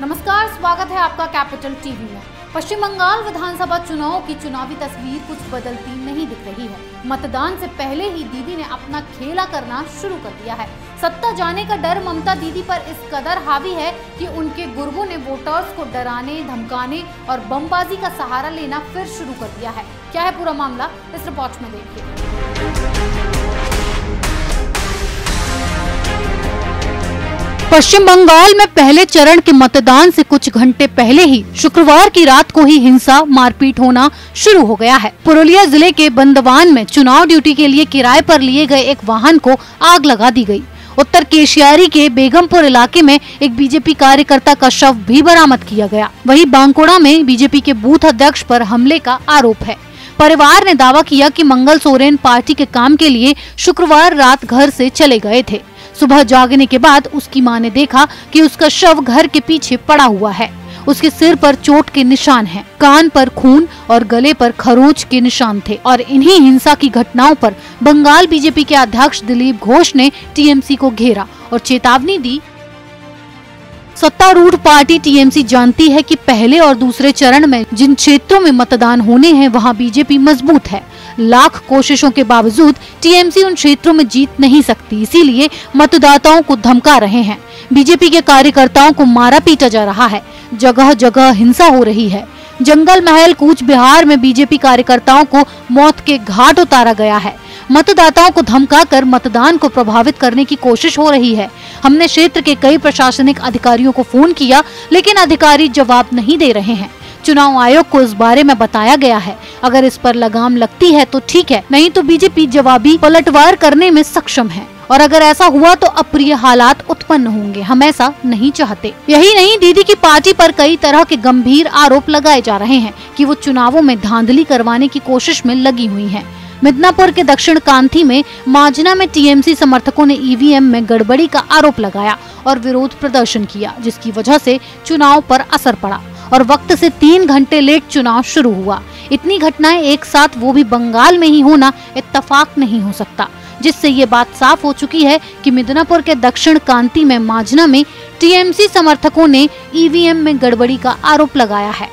स्वागत है आपका कैपिटल टीवी में। पश्चिम बंगाल विधानसभा चुनाव की चुनावी तस्वीर कुछ बदलती नहीं दिख रही है। मतदान से पहले ही दीदी ने अपना खेला करना शुरू कर दिया है। सत्ता जाने का डर ममता दीदी पर इस कदर हावी है कि उनके गुर्गों ने वोटर्स को डराने, धमकाने और बमबाजी का सहारा लेना फिर शुरू कर दिया है। क्या है पूरा मामला? इस रिपोर्ट में देखिए। पश्चिम बंगाल में पहले चरण के मतदान से कुछ घंटे पहले ही शुक्रवार की रात को ही हिंसा, मारपीट होना शुरू हो गया है। पुरुलिया ज़िले के बंदवान में चुनाव ड्यूटी के लिए किराए पर लिए गए एक वाहन को आग लगा दी गई। उत्तर केशियारी के बेगमपुर इलाके में एक बीजेपी कार्यकर्ता का शव भी बरामद किया गया। वहीं बांकुड़ा में बीजेपी के बूथ अध्यक्ष पर हमले का आरोप है। परिवार ने दावा किया कि मंगल सोरेन पार्टी के काम के लिए शुक्रवार रात घर से चले गए थे। सुबह जागने के बाद उसकी माँ ने देखा कि उसका शव घर के पीछे पड़ा हुआ है। उसके सिर पर चोट के निशान हैं, कान पर खून और गले पर खरोच के निशान थे और इन्हीं हिंसा की घटनाओं पर बंगाल बीजेपी के अध्यक्ष दिलीप घोष ने टीएमसी को घेरा और चेतावनी दी सत्तारूढ़ पार्टी टीएमसी जानती है कि पहले और दूसरे चरण में जिन क्षेत्रों में मतदान होने हैं, वहाँ बीजेपी मज़बूत है। लाख कोशिशों के बावजूद टीएमसी उन क्षेत्रों में जीत नहीं सकती, इसीलिए मतदाताओं को धमका रहे हैं। बीजेपी के कार्यकर्ताओं को मारा पीटा जा रहा है। जगह जगह हिंसा हो रही है। जंगल महल, कूच बिहार में बीजेपी कार्यकर्ताओं को मौत के घाट उतारा गया है। मतदाताओं को धमकाकर मतदान को प्रभावित करने की कोशिश हो रही है। हमने क्षेत्र के कई प्रशासनिक अधिकारियों को फ़ोन किया, लेकिन अधिकारी जवाब नहीं दे रहे हैं। चुनाव आयोग को इस बारे में बताया गया है। अगर इस पर लगाम लगती है तो ठीक है, नहीं तो बीजेपी जवाबी पलटवार करने में सक्षम है। और अगर ऐसा हुआ तो अप्रिय हालात उत्पन्न होंगे, हम ऐसा नहीं चाहते। यही नहीं, दीदी की पार्टी पर कई तरह के गंभीर आरोप लगाए जा रहे हैं कि वो चुनावों में धांधली करवाने की कोशिश में लगी हुई हैं। मिदनापुर के दक्षिण कांथी में माजना में टीएमसी समर्थकों ने ईवीएम में गड़बड़ी का आरोप लगाया और विरोध प्रदर्शन किया, जिसकी वजह से चुनाव पर असर पड़ा और वक्त से तीन घंटे लेट चुनाव शुरू हुआ। इतनी घटनाएँ एक साथ वो भी बंगाल में ही होना इतफाक नहीं हो सकता, जिससे ये बात साफ़ हो चुकी है कि मिदनापुर के दक्षिण कांति में माजना में टीएमसी समर्थकों ने ईवीएम में गड़बड़ी का आरोप लगाया है।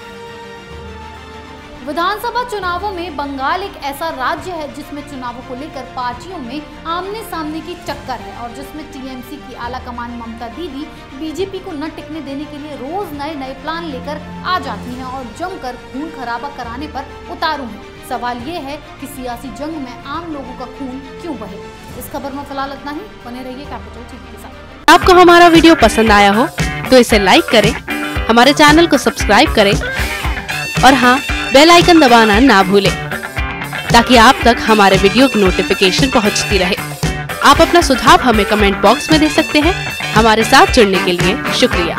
विधानसभा चुनावों में बंगाल एक ऐसा राज्य है जिसमें चुनावों को लेकर पार्टियों में आमने सामने की टक्कर है और जिसमें टीएमसी की आला कमान ममता दीदी बीजेपी को न टिकने देने के लिए रोज नए नए प्लान लेकर आ जाती हैं और जमकर खून खराबा कराने पर उतारू हैं। सवाल ये है कि सियासी जंग में आम लोगों का खून क्यों बहे? इस खबर में फ़िलहाल इतना ही। बने रहिए कैपिटल टीवी के साथ। आपको हमारा वीडियो पसंद आया हो तो इसे लाइक करें, हमारे चैनल को सब्सक्राइब करें और हाँ बेल आइकन दबाना ना भूलें, ताकि आप तक हमारे वीडियो की नोटिफिकेशन पहुँचती रहे। आप अपना सुझाव हमें कमेंट बॉक्स में दे सकते हैं। हमारे साथ जुड़ने के लिए शुक्रिया।